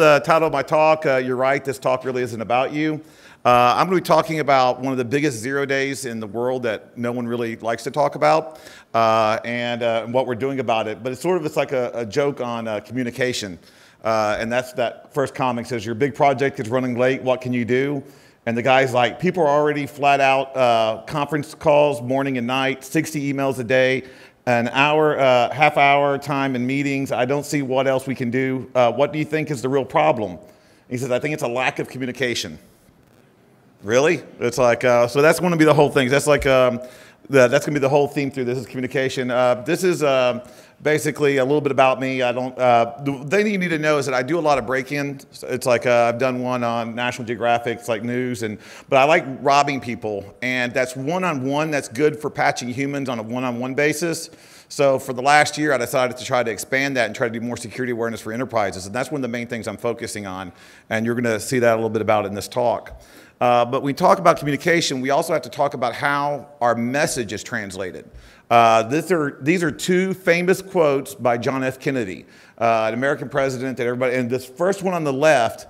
the title of my talk. Uh, you're right, this talk really isn't about you. Uh, I'm going to be talking about one of the biggest zero days in the world that no one really likes to talk about uh, and, uh, what we're doing about it. But it's sort of it's like a, a joke on uh, communication. Uh, and that's that first comment says, Your big project is running late. What can you do? And the guy's like, People are already flat out conference calls morning and night, 60 emails a day, an hour, half hour time in meetings. I don't see what else we can do. what do you think is the real problem? He says, I think it's a lack of communication. Really? It's like, uh, so that's going to be the whole thing. That's like, um, that's going to be the whole theme through this is communication. Uh, this is uh, basically a little bit about me. I don't, uh, the thing you need to know is that I do a lot of break-in. It's like, uh, I've done one on National Geographic, it's like news, and, but I like robbing people. And that's one-on-one, -on -one, that's good for patching humans on a one-on-one -on -one basis. So for the last year, I decided to try to expand that and try to do more security awareness for enterprises. And that's one of the main things I'm focusing on. And you're going to see that a little bit about in this talk. Uh, but when we talk about communication, we also have to talk about how our message is translated. Uh, are, these are two famous quotes by John F. Kennedy, uh, an American president that everybody, and this first one on the left,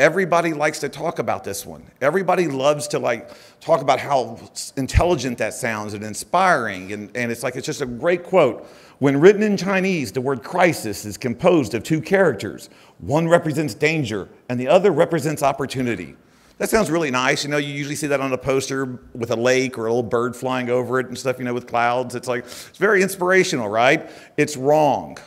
everybody likes to talk about this one. Everybody loves to like talk about how intelligent that sounds and inspiring, and, and it's like it's just a great quote. When written in Chinese, the word crisis is composed of two characters. One represents danger, and the other represents opportunity. That sounds really nice. You know, you usually see that on a poster with a lake or a little bird flying over it and stuff, you know, with clouds. It's like, it's very inspirational, right? It's wrong.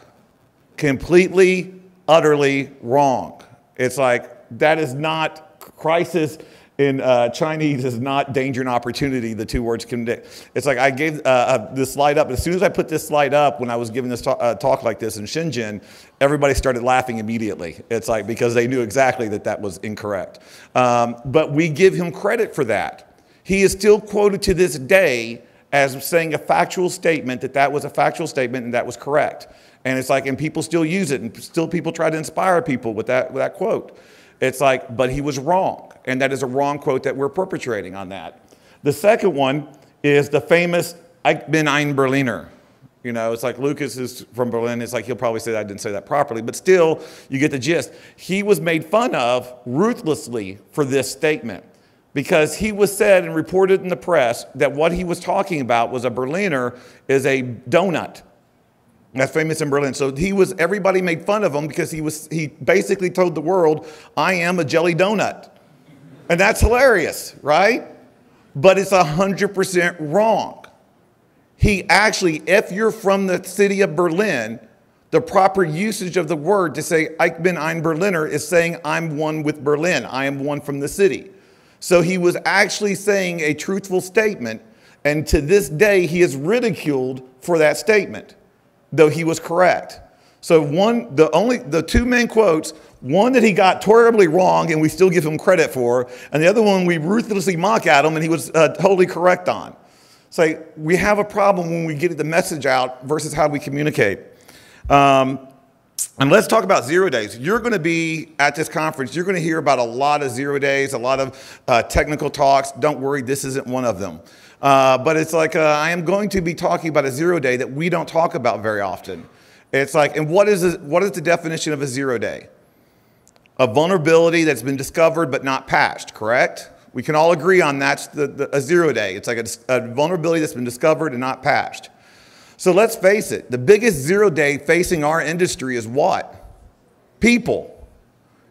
Completely, utterly wrong. It's like, that is not crisis in uh, Chinese is not danger and opportunity, the two words connect. It's like I gave uh, uh, this slide up. As soon as I put this slide up when I was giving this talk, uh, talk like this in Shenzhen, everybody started laughing immediately. It's like because they knew exactly that that was incorrect. Um, but we give him credit for that. He is still quoted to this day as saying a factual statement that that was a factual statement and that was correct. And it's like, and people still use it, and still people try to inspire people with that, with that quote. It's like, but he was wrong. And that is a wrong quote that we're perpetrating on that. The second one is the famous Ich bin ein Berliner. You know, it's like Lucas is from Berlin. It's like he'll probably say that I didn't say that properly, but still, you get the gist. He was made fun of ruthlessly for this statement because he was said and reported in the press that what he was talking about was a Berliner is a donut. That's famous in Berlin. So he was, everybody made fun of him because he was, he basically told the world, I am a jelly donut. And that's hilarious, right? But it's 100% wrong. He actually, if you're from the city of Berlin, the proper usage of the word to say, Ich bin ein Berliner, is saying, I'm one with Berlin. I am one from the city. So he was actually saying a truthful statement. And to this day, he is ridiculed for that statement though he was correct. So one, the only, the two main quotes, one that he got terribly wrong and we still give him credit for, and the other one we ruthlessly mock at him and he was uh, totally correct on. So we have a problem when we get the message out versus how we communicate. Um, and let's talk about zero days. You're going to be at this conference. You're going to hear about a lot of zero days, a lot of uh, technical talks. Don't worry, this isn't one of them. Uh, but it's like uh, I am going to be talking about a zero day that we don't talk about very often. It's like, and what is, what is the definition of a zero day? A vulnerability that's been discovered but not patched, correct? We can all agree on that's the, the, a zero day. It's like a, a vulnerability that's been discovered and not patched. So let's face it, the biggest zero day facing our industry is what? People.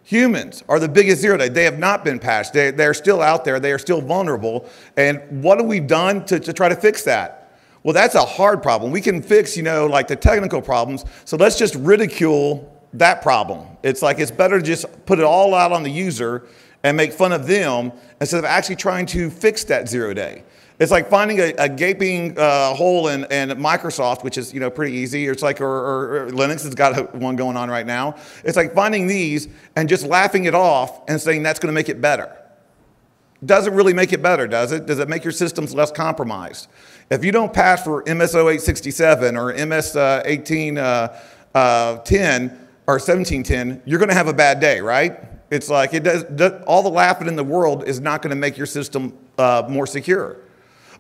Humans are the biggest zero day. They have not been patched. They, they're still out there. They are still vulnerable. And what have we done to, to try to fix that? Well, that's a hard problem. We can fix, you know, like the technical problems. So let's just ridicule that problem. It's like it's better to just put it all out on the user and make fun of them instead of actually trying to fix that zero day. It's like finding a, a gaping uh, hole in, in, Microsoft, which is you know pretty easy. It's like or, or, or, Linux has got one going on right now. It's like finding these and just laughing it off and saying that's going to make it better. Doesn't really make it better, does it? Does it make your systems less compromised? If you don't pass for MS 0867 or MS uh, 1810 uh, uh, or 1710, you're going to have a bad day, right? It's like it does, all the laughing in the world is not going to make your system uh, more secure.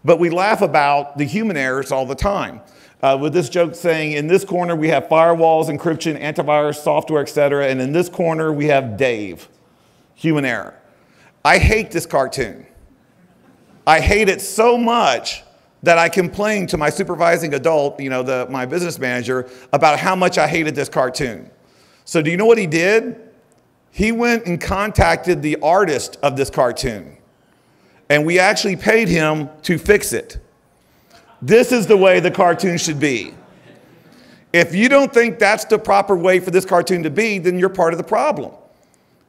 But we laugh about the human errors all the time. uh, with this joke saying, in this corner we have firewalls, encryption, antivirus, software, etc., and in this corner we have Dave, human error. I hate this cartoon. I hate it so much that I complained to my supervising adult, you know, the, my business manager, about how much I hated this cartoon. So, do you know what he did? He went and contacted the artist of this cartoon, and we actually paid him to fix it. This is the way the cartoon should be. If you don't think that's the proper way for this cartoon to be, then you're part of the problem.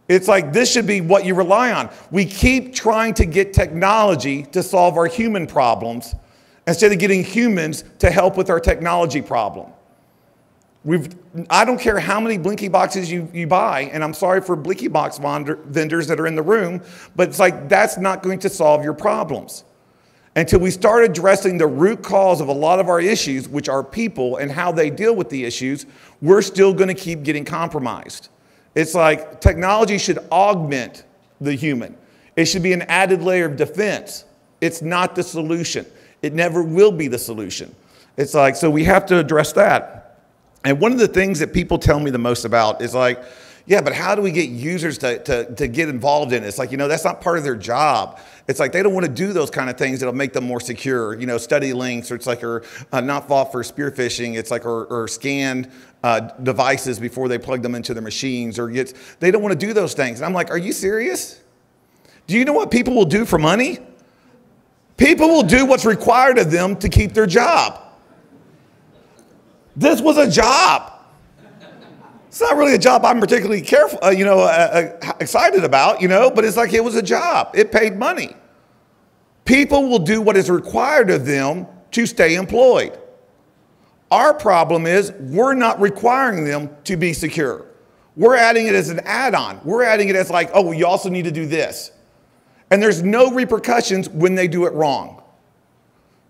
It's like this should be what you rely on. We keep trying to get technology to solve our human problems instead of getting humans to help with our technology problem. We've, I don't care how many Blinky boxes you, you buy, and I'm sorry for Blinky box vendors that are in the room, but it's like that's not going to solve your problems. Until we start addressing the root cause of a lot of our issues, which are people and how they deal with the issues, we're still going to keep getting compromised. It's like technology should augment the human. It should be an added layer of defense. It's not the solution. It never will be the solution. It's like, so we have to address that. And one of the things that people tell me the most about is like, yeah, but how do we get users to, to, to get involved in it? It's like, you know, that's not part of their job. It's like they don't want to do those kind of things that'll make them more secure, you know, study links, or it's like, or uh, not fall for spear phishing. It's like, or, or scan uh, devices before they plug them into their machines, or get, they don't want to do those things. And I'm like, are you serious? Do you know what people will do for money? People will do what's required of them to keep their job. This was a job. It's not really a job I'm particularly careful, uh, you know, uh, uh, excited about, you know, but it's like it was a job. It paid money. People will do what is required of them to stay employed. Our problem is we're not requiring them to be secure. We're adding it as an add on. We're adding it as like, oh, well, you also need to do this. And there's no repercussions when they do it wrong.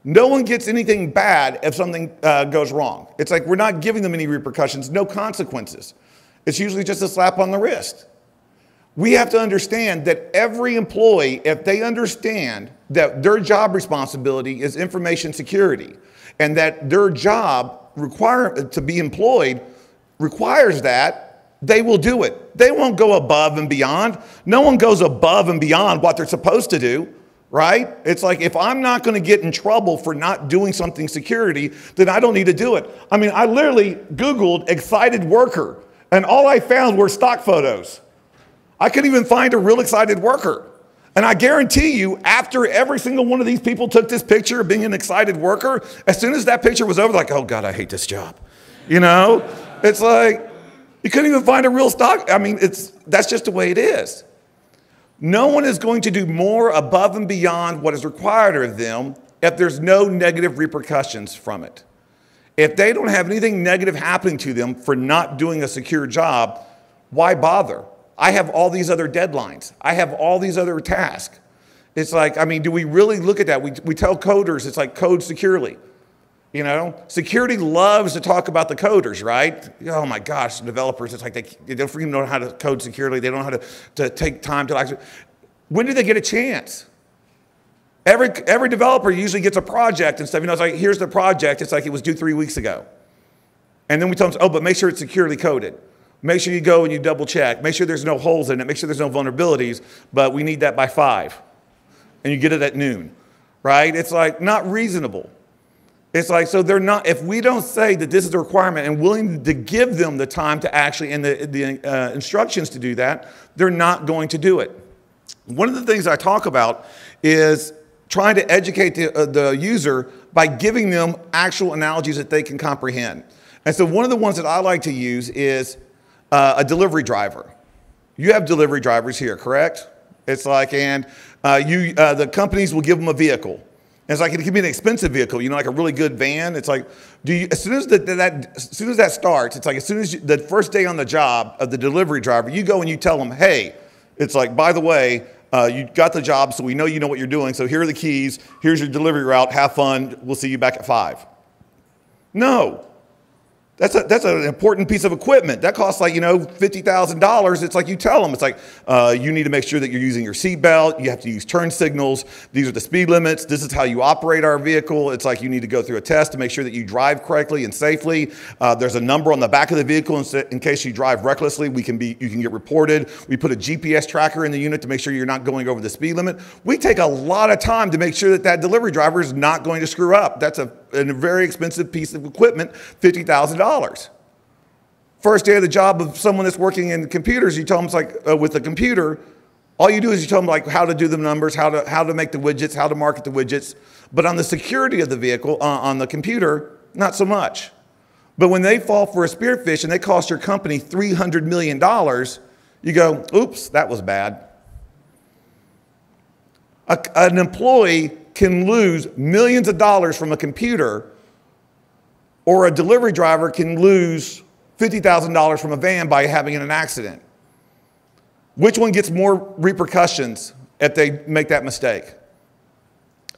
No one gets anything bad if something uh, goes wrong. It's like we're not giving them any repercussions, no consequences. It's usually just a slap on the wrist. We have to understand that every employee, if they understand that their job responsibility is information security and that their job require, to be employed requires that, they will do it. They won't go above and beyond. No one goes above and beyond what they're supposed to do right? It's like if I'm not going to get in trouble for not doing something security, then I don't need to do it. I mean, I literally Googled excited worker, and all I found were stock photos. I couldn't even find a real excited worker. And I guarantee you, after every single one of these people took this picture of being an excited worker, as soon as that picture was over, like, oh God, I hate this job. You know? It's like, you couldn't even find a real stock. I mean, it's that's just the way it is. No one is going to do more above and beyond what is required of them if there's no negative repercussions from it. If they don't have anything negative happening to them for not doing a secure job, why bother? I have all these other deadlines. I have all these other tasks. It's like, I mean, do we really look at that? We, we tell coders it's like code securely. You know, security loves to talk about the coders, right? Oh my gosh, developers, it's like they, they don't even know how to code securely. They don't know how to, to take time to actually. When do they get a chance? Every, every developer usually gets a project and stuff. You know, it's like, here's the project. It's like it was due three weeks ago. And then we tell them, oh, but make sure it's securely coded. Make sure you go and you double check. Make sure there's no holes in it. Make sure there's no vulnerabilities, but we need that by five. And you get it at noon, right? It's like not reasonable. It's like, so they're not, if we don't say that this is a requirement and willing to give them the time to actually, and the, the uh, instructions to do that, they're not going to do it. One of the things I talk about is trying to educate the, uh, the user by giving them actual analogies that they can comprehend. And so one of the ones that I like to use is uh, a delivery driver. You have delivery drivers here, correct? It's like, and uh, you, uh, the companies will give them a vehicle. And it's like it can be an expensive vehicle, you know, like a really good van. It's like, do you as soon as the, that as soon as that starts, it's like as soon as you, the first day on the job of the delivery driver, you go and you tell them, hey, it's like by the way, uh, you got the job, so we know you know what you're doing. So here are the keys. Here's your delivery route. Have fun. We'll see you back at five. No, That's, a, that's an important piece of equipment. That costs like, you know, $50,000. It's like you tell them, it's like, uh, you need to make sure that you're using your seatbelt. You have to use turn signals. These are the speed limits. This is how you operate our vehicle. It's like you need to go through a test to make sure that you drive correctly and safely. Uh, there's a number on the back of the vehicle in, in case you drive recklessly. We can be, you can get reported. We put a GPS tracker in the unit to make sure you're not going over the speed limit. We take a lot of time to make sure that that delivery driver is not going to screw up. That's a, a very expensive piece of equipment, $50,000. First day of the job of someone that's working in computers, you tell them it's like uh, with a computer, all you do is you tell them like how to do the numbers, how to, how to make the widgets, how to market the widgets. But on the security of the vehicle, uh, on the computer, not so much. But when they fall for a spearfish and they cost your company $300 million, you go, oops, that was bad. A, an employee can lose millions of dollars from a computer or a delivery driver can lose $50,000 from a van by having an accident. Which one gets more repercussions if they make that mistake?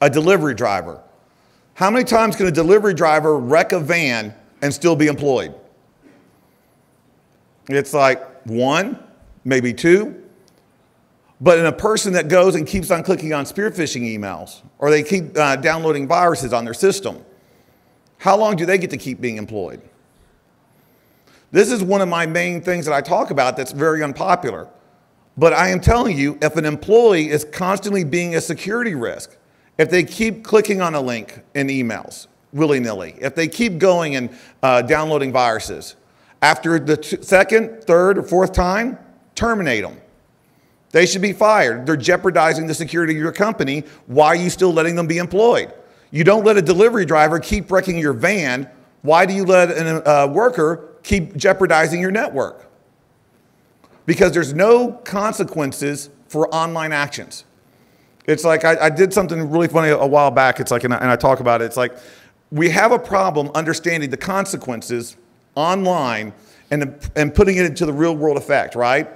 A delivery driver. How many times can a delivery driver wreck a van and still be employed? It's like one, maybe two. But in a person that goes and keeps on clicking on spear phishing emails, or they keep uh, downloading viruses on their system, how long do they get to keep being employed? This is one of my main things that I talk about that's very unpopular. But I am telling you, if an employee is constantly being a security risk, if they keep clicking on a link in emails willy nilly, if they keep going and uh, downloading viruses, after the second, third, or fourth time, terminate them. They should be fired. They're jeopardizing the security of your company. Why are you still letting them be employed? You don't let a delivery driver keep wrecking your van. Why do you let a uh, worker keep jeopardizing your network? Because there's no consequences for online actions. It's like I, I did something really funny a while back. It's like, and I, and I talk about it. It's like we have a problem understanding the consequences online and, and putting it into the real world effect, right?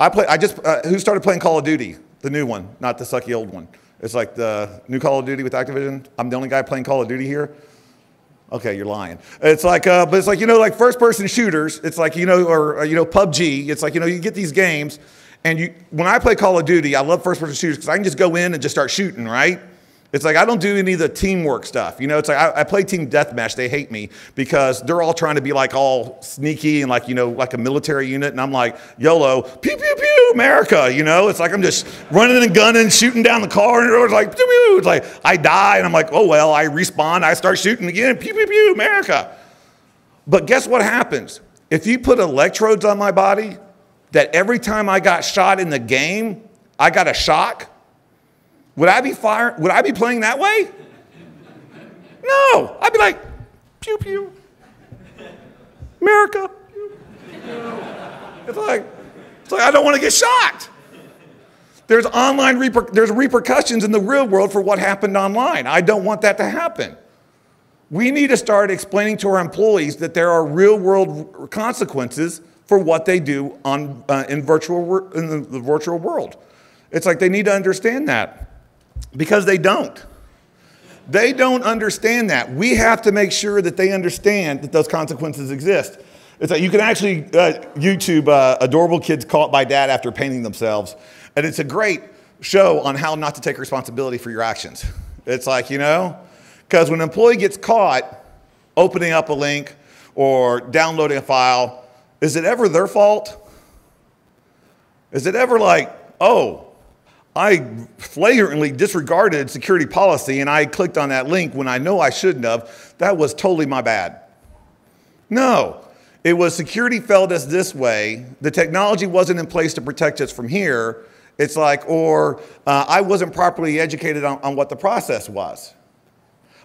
I play. I just uh, who started playing Call of Duty, the new one, not the sucky old one. It's like the new Call of Duty with Activision. I'm the only guy playing Call of Duty here. Okay, you're lying. It's like, uh, but it's like you know, like first-person shooters. It's like you know, or uh, you know, PUBG. It's like you know, you get these games, and you. When I play Call of Duty, I love first-person shooters because I can just go in and just start shooting, right? It's like I don't do any of the teamwork stuff. You know, it's like I, I, play team deathmatch. They hate me because they're all trying to be like all sneaky and like, you know, like a military unit. And I'm like, YOLO, pew, pew, pew, America. You know, it's like I'm just running and gunning, shooting down the car. And it's like, pew, pew. It's like I die and I'm like, oh, well, I respawn. I start shooting again. Pew, pew, pew, America. But guess what happens? If you put electrodes on my body, that every time I got shot in the game, I got a shock would I be fire? Would I be playing that way? No. I'd be like, pew pew. America. It's like, it's like I don't want to get shot. There's online reper- there's repercussions in the real world for what happened online. I don't want that to happen. We need to start explaining to our employees that there are real world consequences for what they do on, uh, in, virtual, in the virtual world. It's like they need to understand that. Because they don't. They don't understand that. We have to make sure that they understand that those consequences exist. It's like you can actually uh, YouTube uh, adorable kids caught by dad after painting themselves, and it's a great show on how not to take responsibility for your actions. It's like you know, because when an employee gets caught opening up a link or downloading a file, is it ever their fault? Is it ever like, oh, I flagrantly disregarded security policy and I clicked on that link when I know I shouldn't have. That was totally my bad. No, it was security felt us this way. The technology wasn't in place to protect us from here. It's like, or uh, I wasn't properly educated on, on what the process was.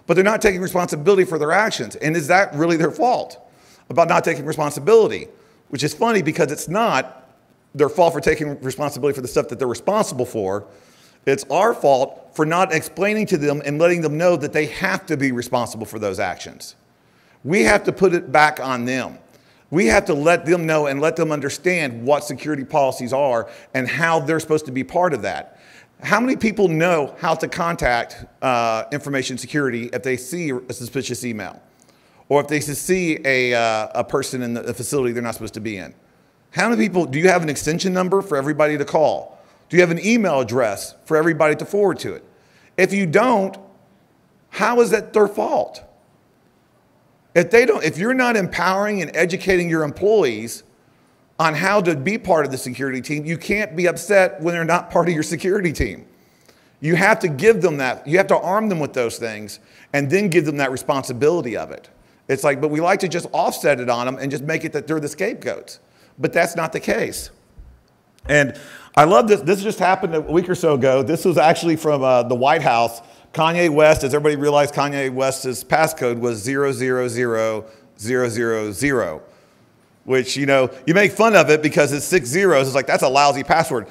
But they're not taking responsibility for their actions. And is that really their fault about not taking responsibility? Which is funny because it's not their fault for taking responsibility for the stuff that they're responsible for. It's our fault for not explaining to them and letting them know that they have to be responsible for those actions. We have to put it back on them. We have to let them know and let them understand what security policies are and how they're supposed to be part of that. How many people know how to contact uh, information security if they see a suspicious email? or if they see a, uh, a person in the facility they're not supposed to be in? How many people, do you have an extension number for everybody to call? Do you have an email address for everybody to forward to it? If you don't, how is that their fault? If they don't, if you're not empowering and educating your employees on how to be part of the security team, you can't be upset when they're not part of your security team. You have to give them that. You have to arm them with those things and then give them that responsibility of it. It's like, but we like to just offset it on them and just make it that they're the scapegoats. But that's not the case. And I love this. This just happened a week or so ago. This was actually from uh, the White House. Kanye West, as everybody realized, Kanye West's passcode was 000000, which, you know, you make fun of it because it's six zeros. It's like, that's a lousy password.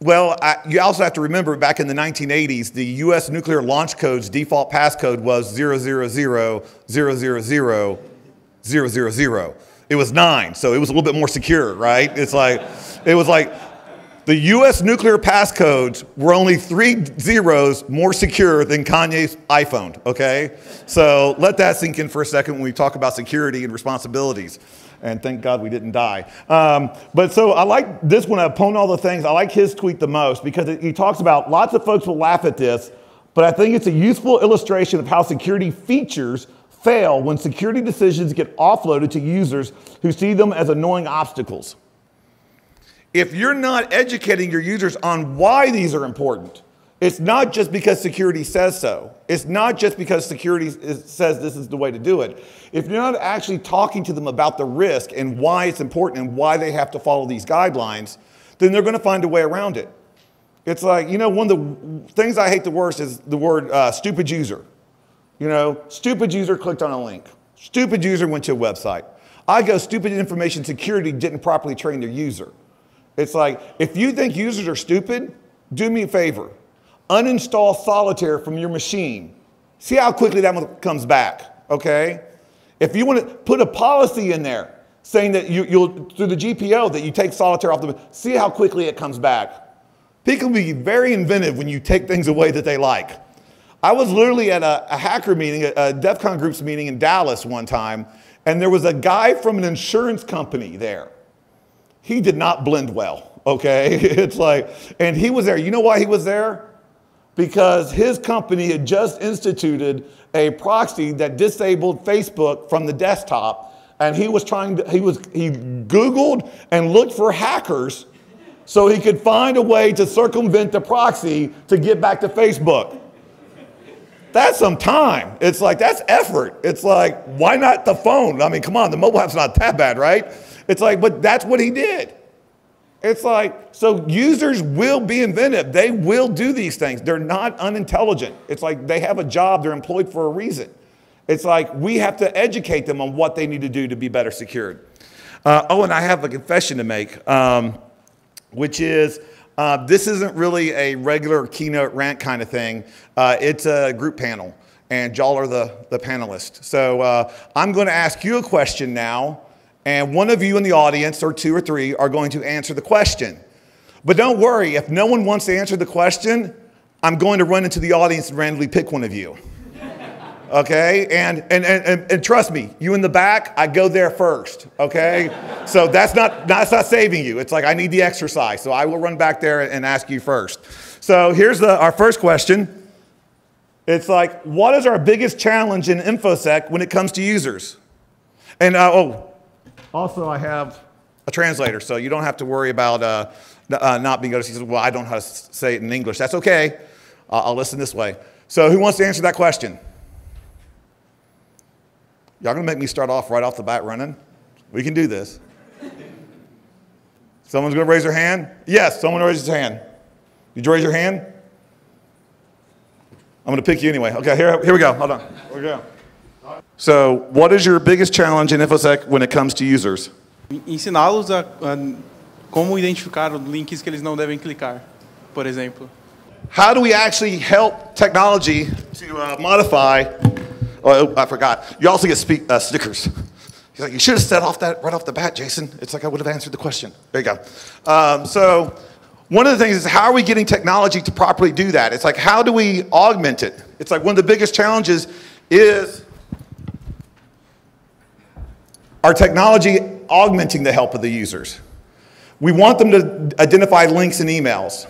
Well, I, you also have to remember back in the 1980s, the US nuclear launch code's default passcode was 0000000. It was nine, so it was a little bit more secure, right? It's like, it was like, the US nuclear passcodes were only three zeros more secure than Kanye's iPhone, okay? So let that sink in for a second when we talk about security and responsibilities. And thank God we didn't die. Um, but so I like this one, I upon all the things, I like his tweet the most because it, he talks about lots of folks will laugh at this, but I think it's a useful illustration of how security features fail when security decisions get offloaded to users who see them as annoying obstacles if you're not educating your users on why these are important, it's not just because security says so. It's not just because security is, says this is the way to do it. If you're not actually talking to them about the risk and why it's important and why they have to follow these guidelines, then they're going to find a way around it. It's like, you know, one of the things I hate the worst is the word uh, stupid user. You know, stupid user clicked on a link. Stupid user went to a website. I go, stupid information security didn't properly train their user. It's like, if you think users are stupid, do me a favor. Uninstall solitaire from your machine. See how quickly that comes back, okay? If you want to put a policy in there saying that you, will through the GPO, that you take solitaire off the, see how quickly it comes back. People be very inventive when you take things away that they like. I was literally at a, a hacker meeting, a, a DEF CON groups meeting in Dallas one time, and there was a guy from an insurance company there he did not blend well, okay? It's like, and he was there. You know why he was there? Because his company had just instituted a proxy that disabled Facebook from the desktop. And he was trying to, he was, he Googled and looked for hackers so he could find a way to circumvent the proxy to get back to Facebook. That's some time. It's like, that's effort. It's like, why not the phone? I mean, come on, the mobile app's not that bad, right? It's like, but that's what he did. It's like, so users will be inventive. They will do these things. They're not unintelligent. It's like they have a job, they're employed for a reason. It's like we have to educate them on what they need to do to be better secured. Uh, oh, and I have a confession to make, um, which is uh, this isn't really a regular keynote rant kind of thing. Uh, it's a group panel, and y'all are the, the panelists. So uh, I'm going to ask you a question now and one of you in the audience, or two or three, are going to answer the question. But don't worry, if no one wants to answer the question, I'm going to run into the audience and randomly pick one of you. Okay? And, and, and, and, trust me, you in the back, I go there first. Okay? So that's not, that's not saving you. It's like I need the exercise. So I will run back there and ask you first. So here's the, our first question. It's like, what is our biggest challenge in InfoSec when it comes to users? And uh, oh, also, I have a translator, so you don't have to worry about uh, uh, not being able to see. Well, I don't know how to say it in English. That's okay. I'll listen this way. So, who wants to answer that question? Y'all gonna make me start off right off the bat running? We can do this. Someone's gonna raise their hand? Yes, someone raises their hand. Did you raise your hand? I'm gonna pick you anyway. Okay, here, here we go. Hold on. Here we go. So, what is your biggest challenge in InfoSec when it comes to users? Ensiná-los a, a como identificar os links que eles não devem clicar, por exemplo. How do we actually help technology to uh, modify? Oh, I forgot. You also get speak, uh, stickers. He's like, you should have said off that right off the bat, Jayson. It's like I would have answered the question. There you go. Um, so, one of the things is how are we getting technology to properly do that? It's like how do we augment it? It's like one of the biggest challenges is our technology augmenting the help of the users. We want them to identify links and emails.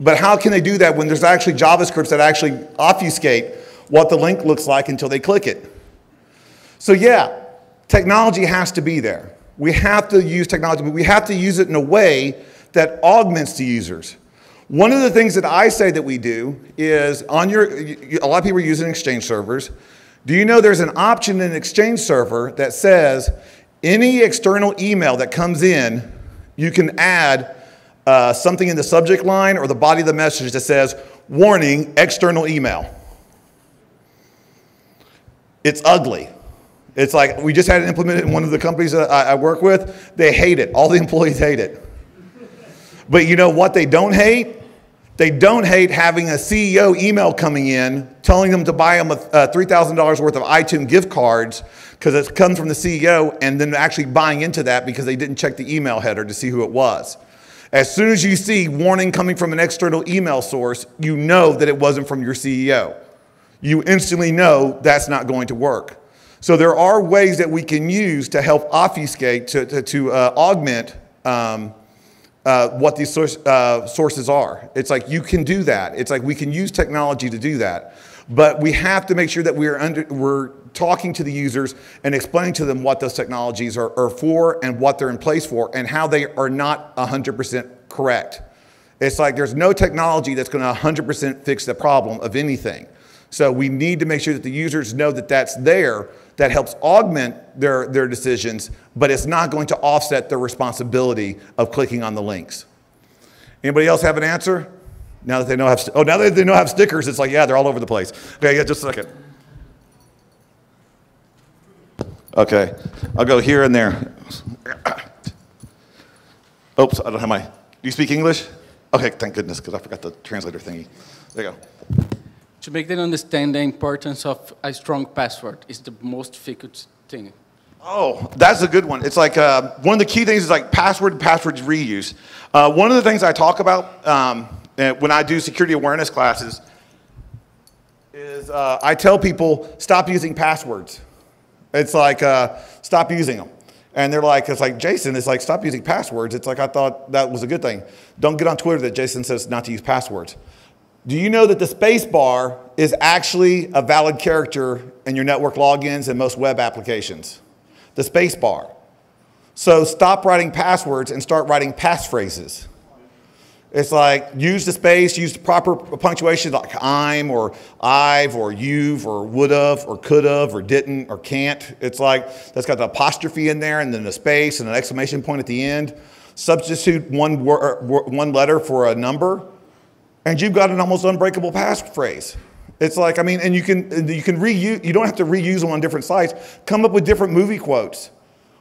But how can they do that when there's actually JavaScripts that actually obfuscate what the link looks like until they click it? So yeah, technology has to be there. We have to use technology, but we have to use it in a way that augments the users. One of the things that I say that we do is on your, a lot of people are using Exchange servers. Do you know there's an option in Exchange server that says any external email that comes in, you can add uh, something in the subject line or the body of the message that says, warning, external email. It's ugly. It's like we just had it implemented in one of the companies that I, I work with. They hate it. All the employees hate it. But you know what they don't hate? They don't hate having a CEO email coming in telling them to buy them a, uh, $3,000 worth of iTunes gift cards because it comes from the CEO and then actually buying into that because they didn't check the email header to see who it was. As soon as you see warning coming from an external email source, you know that it wasn't from your CEO. You instantly know that's not going to work. So there are ways that we can use to help obfuscate, to, to, to uh, augment um, uh, what these source, uh, sources are. It's like you can do that. It's like we can use technology to do that. But we have to make sure that we're, under, we're talking to the users and explaining to them what those technologies are, are for and what they're in place for and how they are not 100% correct. It's like there's no technology that's going to 100% fix the problem of anything. So we need to make sure that the users know that that's there, that helps augment their, their decisions, but it's not going to offset their responsibility of clicking on the links. Anybody else have an answer? Now that they know have, oh, now that they know have stickers, it's like, yeah, they're all over the place. Okay, yeah, just a second. Okay, I'll go here and there. Oops, I don't have my, do you speak English? Okay, thank goodness, because I forgot the translator thingy. There you go. To make them understand the importance of a strong password is the most difficult thing. Oh, that's a good one. It's like uh, one of the key things is like password password reuse. Uh, one of the things I talk about um, eh, when I do security awareness classes is uh, I tell people stop using passwords. It's like uh, stop using them. And they're like, it's like, Jayson, it's like, stop using passwords. It's like, I thought that was a good thing. Don't get on Twitter that Jayson says not to use passwords. Do you know that the space bar is actually a valid character in your network logins and most web applications? The space bar. So stop writing passwords and start writing passphrases. It's like use the space, use the proper punctuation like I'm or I've or you've or would've or could've or didn't or can't. It's like that's got the apostrophe in there and then the space and an exclamation point at the end. Substitute one, word, one letter for a number and you've got an almost unbreakable passphrase. It's like, I mean, and you can, you can reuse, you don't have to reuse them on different sites. Come up with different movie quotes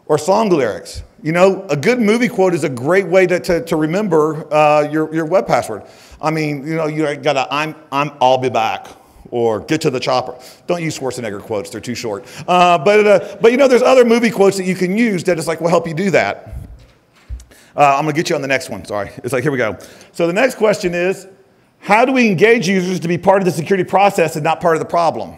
or song lyrics. You know, a good movie quote is a great way to, to, to remember uh, your, your web password. I mean, you know, you got to, I'm, I'm, I'll be back or get to the chopper. Don't use Schwarzenegger quotes, they're too short. Uh, but, uh, but you know, there's other movie quotes that you can use that is like will help you do that. Uh, I'm gonna get you on the next one, sorry. It's like, here we go. So the next question is, how do we engage users to be part of the security process and not part of the problem?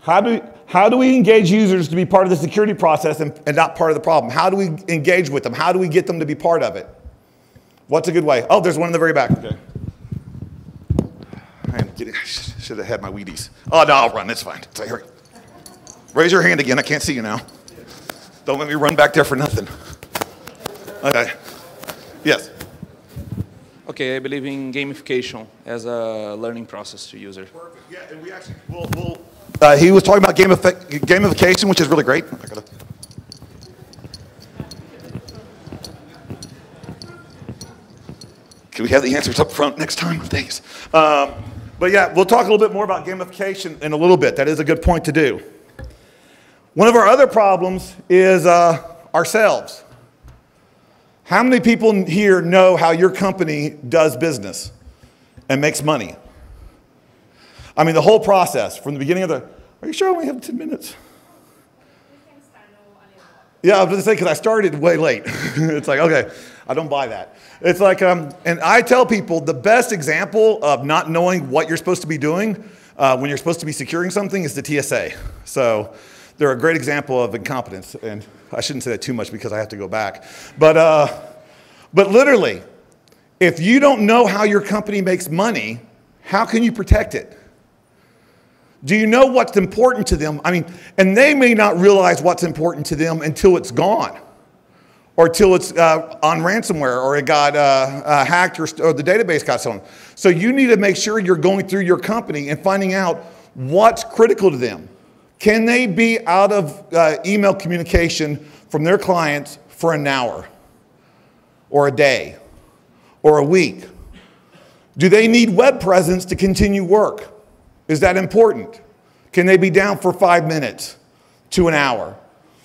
How do, how do we engage users to be part of the security process and, and not part of the problem? How do we engage with them? How do we get them to be part of it? What's a good way? Oh, there's one in the very back. Okay. I am getting, I should have had my Wheaties. Oh, no, I'll run. It's fine. It's like, Raise your hand again. I can't see you now. Don't let me run back there for nothing. Okay. Yes. Okay, I believe in gamification as a learning process to users. Perfect. Yeah, and we actually will. will uh, he was talking about gamifi gamification, which is really great. Can we have the answers up front next time? Thanks. Um, but yeah, we'll talk a little bit more about gamification in a little bit. That is a good point to do. One of our other problems is uh, ourselves. How many people here know how your company does business and makes money? I mean, the whole process from the beginning of the, are you sure I only have 10 minutes? Yeah, I was going to say, because I started way late. it's like, okay, I don't buy that. It's like, um, and I tell people the best example of not knowing what you're supposed to be doing uh, when you're supposed to be securing something is the TSA. So they're a great example of incompetence. And I shouldn't say that too much because I have to go back. But, uh, but literally, if you don't know how your company makes money, how can you protect it? Do you know what's important to them? I mean, and they may not realize what's important to them until it's gone or till it's uh, on ransomware or it got uh, uh, hacked or, or, the database got stolen. So you need to make sure you're going through your company and finding out what's critical to them. Can they be out of uh, email communication from their clients for an hour or a day or a week? Do they need web presence to continue work? Is that important? Can they be down for five minutes to an hour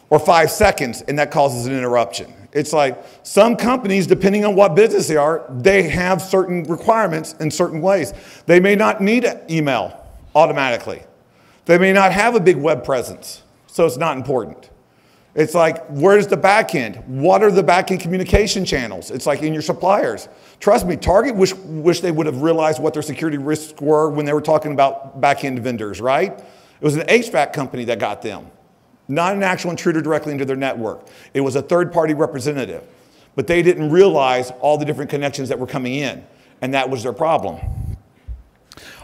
or five seconds and that causes an interruption? It's like some companies, depending on what business they are, they have certain requirements in certain ways. They may not need email automatically. They may not have a big web presence, so it's not important. It's like, where's the back end? What are the back end communication channels? It's like in your suppliers. Trust me, Target wish, wish they would have realized what their security risks were when they were talking about back end vendors, right? It was an HVAC company that got them, not an actual intruder directly into their network. It was a third party representative. But they didn't realize all the different connections that were coming in, and that was their problem.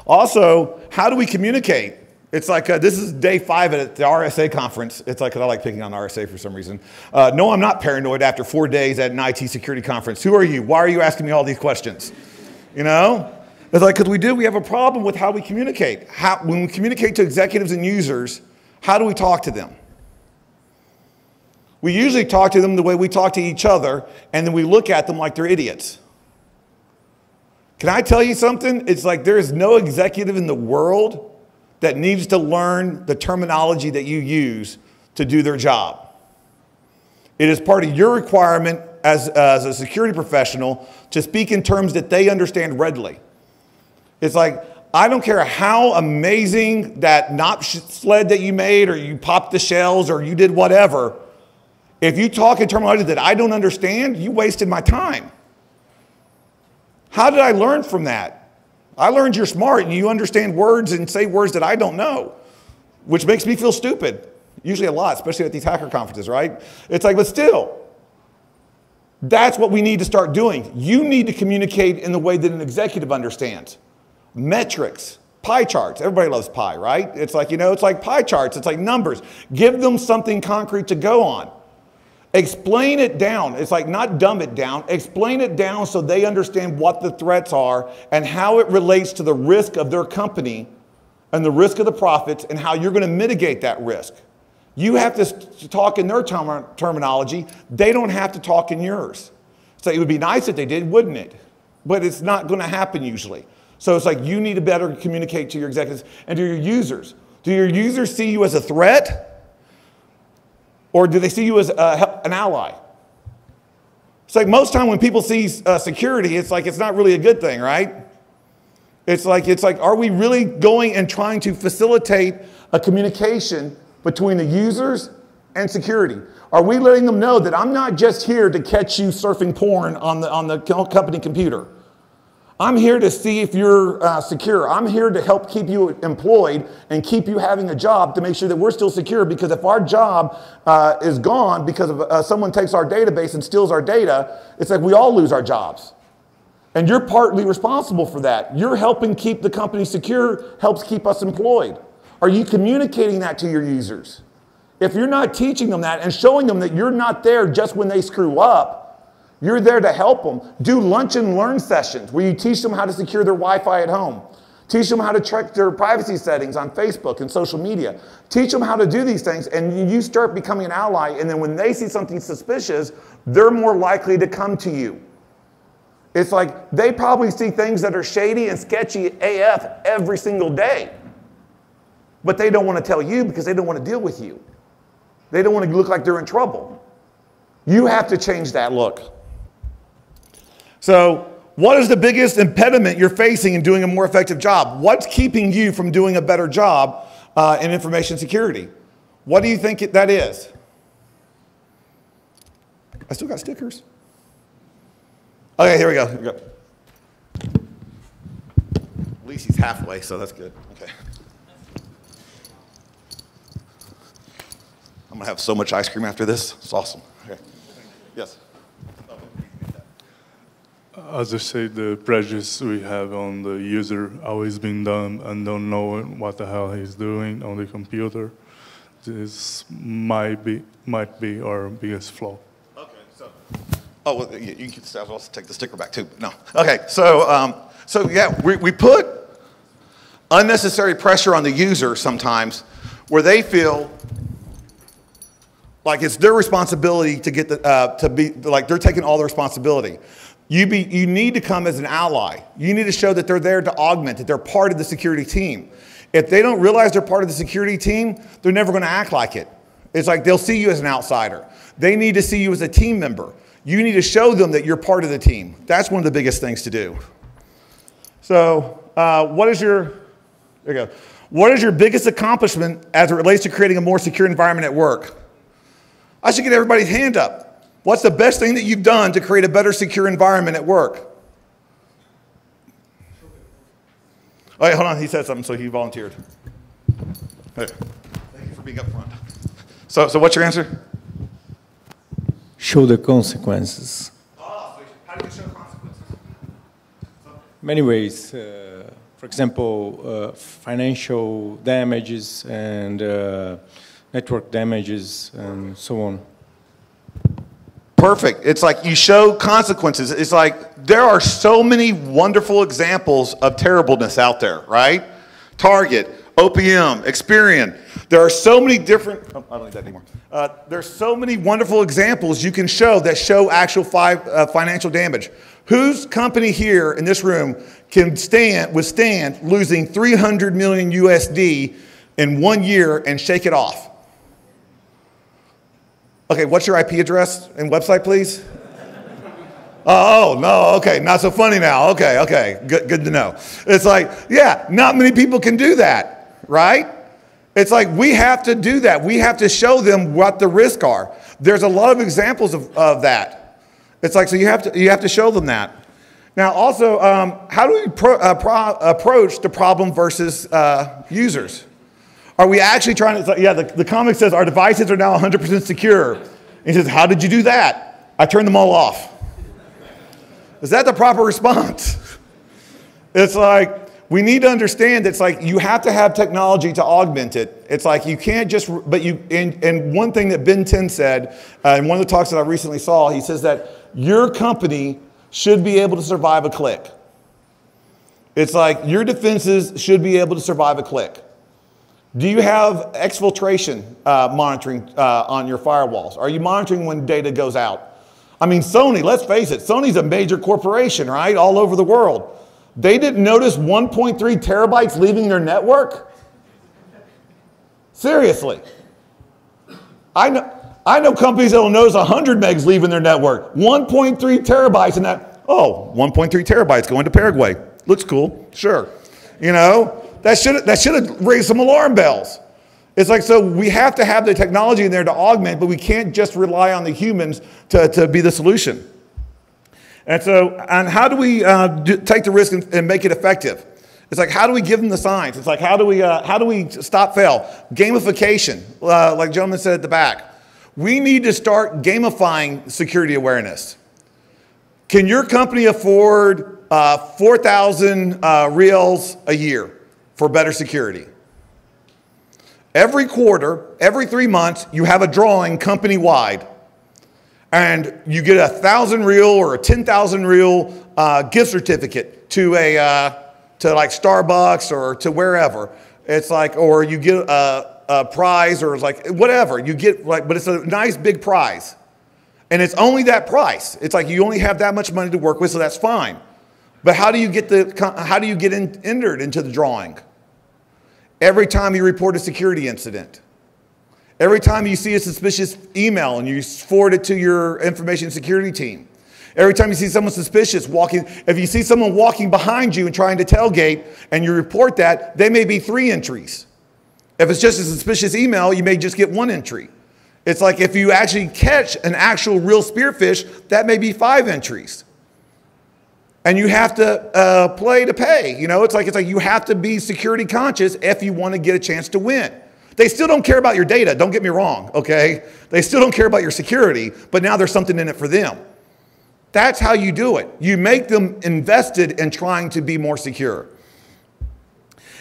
Also, how do we communicate? It's like uh, this is day five at the RSA conference. It's like I like picking on RSA for some reason. Uh, no, I'm not paranoid after four days at an IT security conference. Who are you? Why are you asking me all these questions? You know? It's like, because we do, we have a problem with how we communicate. How, when we communicate to executives and users, how do we talk to them? We usually talk to them the way we talk to each other, and then we look at them like they're idiots. Can I tell you something? It's like there is no executive in the world that needs to learn the terminology that you use to do their job. It is part of your requirement as, as a security professional to speak in terms that they understand readily. It's like, I don't care how amazing that NOP sled that you made, or you popped the shells, or you did whatever. If you talk in terminology that I don't understand, you wasted my time. How did I learn from that? I learned you're smart and you understand words and say words that I don't know, which makes me feel stupid. Usually a lot, especially at these hacker conferences, right? It's like, but still, that's what we need to start doing. You need to communicate in the way that an executive understands. Metrics, pie charts. Everybody loves pie, right? It's like, you know, it's like pie charts, it's like numbers. Give them something concrete to go on. Explain it down. It's like not dumb it down. Explain it down so they understand what the threats are and how it relates to the risk of their company and the risk of the profits and how you're going to mitigate that risk. You have to talk in their term- terminology. They don't have to talk in yours. So it would be nice if they did, wouldn't it? But it's not going to happen usually. So it's like you need to better communicate to your executives and to your users. Do your users see you as a threat? Or do they see you as a, an ally? It's like most time when people see uh, security, it's like it's not really a good thing, right? It's like, it's like, are we really going and trying to facilitate a communication between the users and security? Are we letting them know that I'm not just here to catch you surfing porn on the, on the company computer? I'm here to see if you're uh, secure. I'm here to help keep you employed and keep you having a job to make sure that we're still secure. Because if our job uh, is gone because of, uh, someone takes our database and steals our data, it's like we all lose our jobs. And you're partly responsible for that. You're helping keep the company secure, helps keep us employed. Are you communicating that to your users? If you're not teaching them that and showing them that you're not there just when they screw up, you're there to help them. Do lunch and learn sessions where you teach them how to secure their Wi Fi at home. Teach them how to check their privacy settings on Facebook and social media. Teach them how to do these things, and you start becoming an ally. And then when they see something suspicious, they're more likely to come to you. It's like they probably see things that are shady and sketchy AF every single day. But they don't want to tell you because they don't want to deal with you. They don't want to look like they're in trouble. You have to change that look. So, what is the biggest impediment you're facing in doing a more effective job? What's keeping you from doing a better job uh, in information security? What do you think that is? I still got stickers. Okay, here we go. Here we go. At least he's halfway, so that's good. Okay. I'm gonna have so much ice cream after this. It's awesome. Okay. Yes. As I say, the prejudice we have on the user always being done and don't know what the hell he's doing on the computer. This might be might be our biggest flaw. Okay, so. Oh, well, you, can also take the sticker back too. No. Okay, so um, so yeah, we, we put unnecessary pressure on the user sometimes, where they feel like it's their responsibility to get the uh, to be like they're taking all the responsibility. You be you need to come as an ally. You need to show that they're there to augment, that they're part of the security team. If they don't realize they're part of the security team, they're never going to act like it. It's like they'll see you as an outsider. They need to see you as a team member. You need to show them that you're part of the team. That's one of the biggest things to do. So, uh, what is your, there you go. What is your biggest accomplishment as it relates to creating a more secure environment at work? I should get everybody's hand up. What's the best thing that you've done to create a better secure environment at work? Oh, wait, hold on. He said something, so he volunteered. Hey, thank you for being up front. So, so what's your answer? Show the consequences. Oh, so how do you show consequences? Many ways. Uh, for example, uh, financial damages and uh, network damages and so on. Perfect. It's like you show consequences. It's like there are so many wonderful examples of terribleness out there, right? Target, OPM, Experian. There are so many different, oh, I don't need that anymore. Uh, there's so many wonderful examples you can show that show actual five, uh, financial damage. Whose company here in this room can stand, withstand losing 300 million USD in one year and shake it off? Okay, what's your IP address and website, please? Oh, no, okay, not so funny now. Okay, okay, good, good to know. It's like, yeah, not many people can do that, right? It's like we have to do that. We have to show them what the risks are. There's a lot of examples of, of that. It's like, so you have to, you have to show them that. Now, also, um, how do we pro, uh, pro, approach the problem versus uh, users? Are we actually trying to, yeah, the, the comic says our devices are now 100% secure. And he says, how did you do that? I turned them all off. Is that the proper response? It's like, we need to understand it's like you have to have technology to augment it. It's like you can't just, but you, and, and one thing that Ben 10 said, uh, in one of the talks that I recently saw, he says that your company should be able to survive a click. It's like your defenses should be able to survive a click. Do you have exfiltration uh, monitoring uh, on your firewalls? Are you monitoring when data goes out? I mean, Sony, let's face it, Sony's a major corporation, right? All over the world. They didn't notice 1.3 terabytes leaving their network? Seriously. I know, I know companies that will notice 100 megs leaving their network. 1.3 terabytes in that. Oh, 1.3 terabytes going to Paraguay. Looks cool. Sure. You know, that should, that should have raised some alarm bells. It's like, so we have to have the technology in there to augment, but we can't just rely on the humans to, to be the solution. And so, and how do we uh, do, take the risk and, and, make it effective? It's like, how do we give them the signs? It's like, how do we, uh, how do we stop fail? Gamification, uh, like gentleman said at the back. We need to start gamifying security awareness. Can your company afford uh, 4,000 uh, reals a year? For better security. Every quarter, every three months, you have a drawing company wide, and you get a thousand real or a 10,000 real uh, gift certificate to a, uh, to like Starbucks or to wherever. It's like, or you get a, a prize or like whatever. You get like, but it's a nice big prize. And it's only that price. It's like you only have that much money to work with, so that's fine. But how do you get the how do you get in, entered into the drawing? Every time you report a security incident, every time you see a suspicious email and you forward it to your information security team, every time you see someone suspicious walking, if you see someone walking behind you and trying to tailgate and you report that, they may be three entries. If it's just a suspicious email, you may just get one entry. It's like if you actually catch an actual real spearphish, that may be five entries and you have to uh, play to pay. You know, it's like it's like you have to be security conscious if you want to get a chance to win. They still don't care about your data, don't get me wrong, okay? They still don't care about your security, but now there's something in it for them. That's how you do it. You make them invested in trying to be more secure.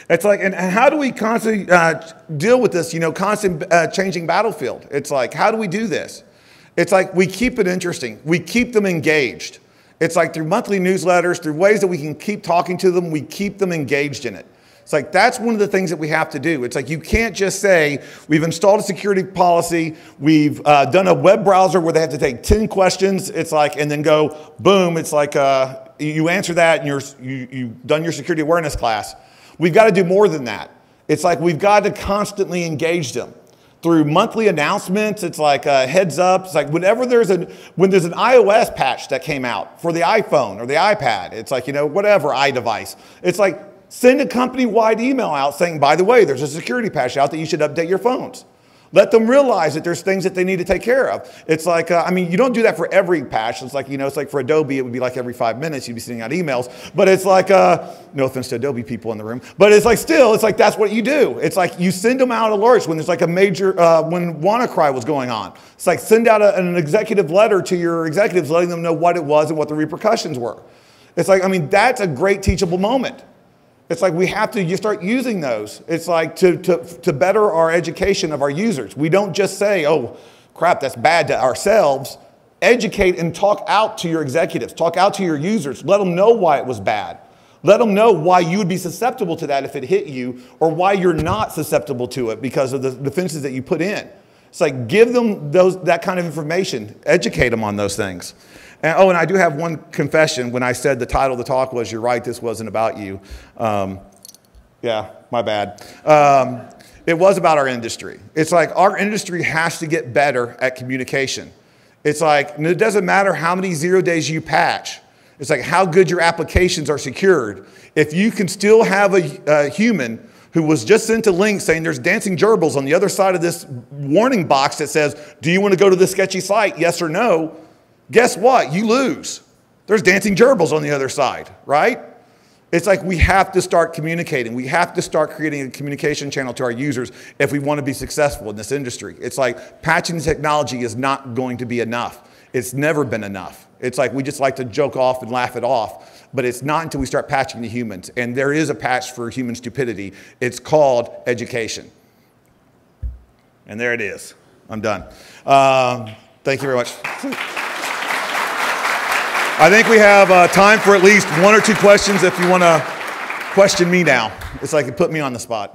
It's like, and how do we constantly uh, deal with this, you know, constant uh, changing battlefield? It's like, how do we do this? It's like we keep it interesting, we keep them engaged. It's like through monthly newsletters, through ways that we can keep talking to them, we keep them engaged in it. It's like that's one of the things that we have to do. It's like you can't just say, we've installed a security policy, we've uh, done a web browser where they have to take 10 questions. It's like, and then go, boom, it's like uh, you answer that and you're, you, you've done your security awareness class. We've got to do more than that. It's like we've got to constantly engage them through monthly announcements. It's like a heads up. It's like whenever there's a when there's an iOS patch that came out for the iPhone or the iPad. It's like you know whatever iDevice. It's like send a company-wide email out saying, by the way, there's a security patch out that you should update your phones. Let them realize that there's things that they need to take care of. It's like, uh, I mean, you don't do that for every patch. It's like, you know, it's like for Adobe, it would be like every five minutes you'd be sending out emails. But it's like, uh, no offense to Adobe people in the room, but it's like still, it's like that's what you do. It's like you send them out alerts when there's like a major, uh, when WannaCry was going on. It's like send out a, an executive letter to your executives letting them know what it was and what the repercussions were. It's like, I mean, that's a great teachable moment. It's like we have to you start using those. It's like to, to, to better our education of our users. We don't just say, oh, crap, that's bad to ourselves. Educate and talk out to your executives, talk out to your users. Let them know why it was bad. Let them know why you would be susceptible to that if it hit you, or why you're not susceptible to it because of the defenses that you put in. It's like give them those, that kind of information, educate them on those things. And, oh, and I do have one confession. When I said the title of the talk was You're Right, This Wasn't About You. Um, yeah, my bad. Um, it was about our industry. It's like our industry has to get better at communication. It's like, it doesn't matter how many zero days you patch. It's like how good your applications are secured. If you can still have a, a human who was just sent a link saying there's dancing gerbils on the other side of this warning box that says, Do you want to go to this sketchy site? Yes or no? Guess what? You lose. There's dancing gerbils on the other side, right? It's like we have to start communicating. We have to start creating a communication channel to our users if we want to be successful in this industry. It's like patching technology is not going to be enough. It's never been enough. It's like we just like to joke off and laugh it off, but it's not until we start patching the humans. And there is a patch for human stupidity. It's called education. And there it is. I'm done. Um, thank you very much. I think we have uh, time for at least one or two questions if you want to question me now. It's like it put me on the spot.